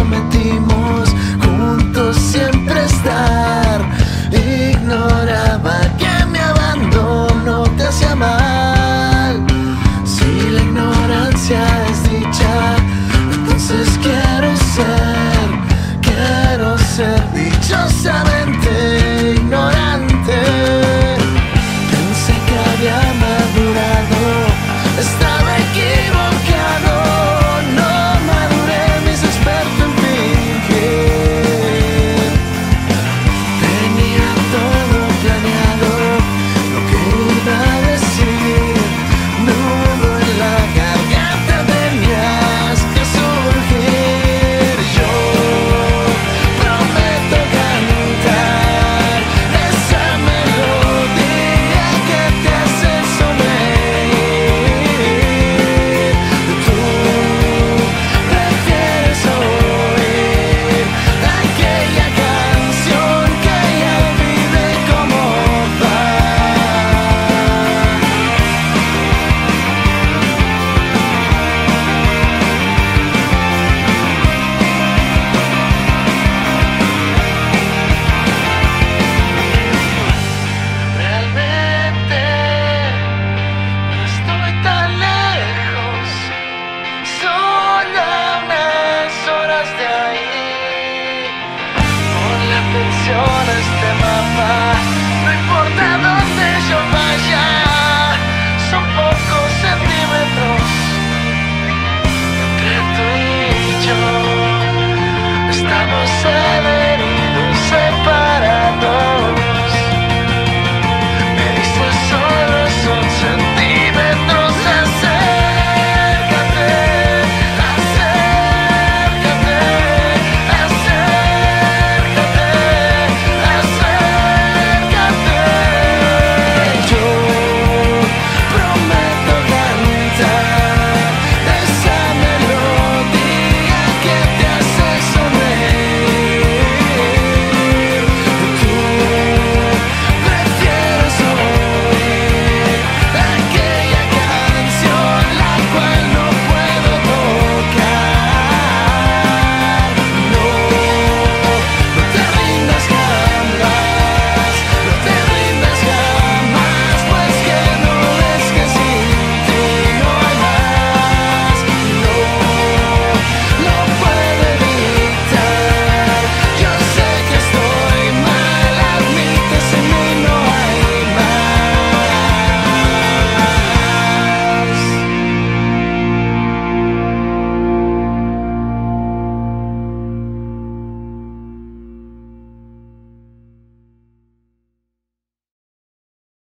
prometido.